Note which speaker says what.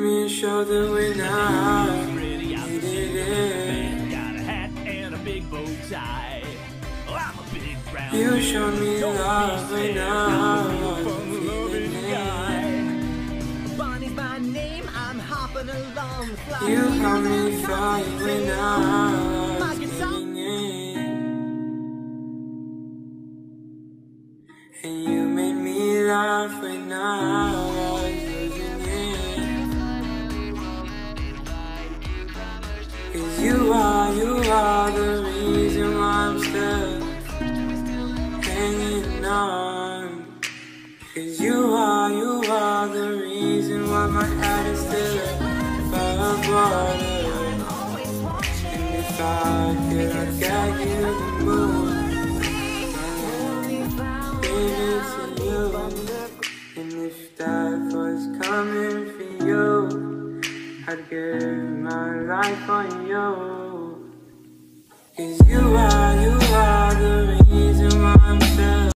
Speaker 1: me a shoulder when I needed it.
Speaker 2: Got a hat and a big bow tie. Oh, I'm a big brown
Speaker 1: You showed me love when I was feeling
Speaker 2: guy.
Speaker 3: Bonnie's my name, I'm hopping along.
Speaker 1: You helped me fly when
Speaker 3: singing.
Speaker 1: I was
Speaker 3: guitar
Speaker 1: getting. And you made me laugh when on. Cause you are, you are the reason why my head is still above water. And if I could, I'd get you the moon. Baby, you. And if death was coming for you, I'd give my life on you.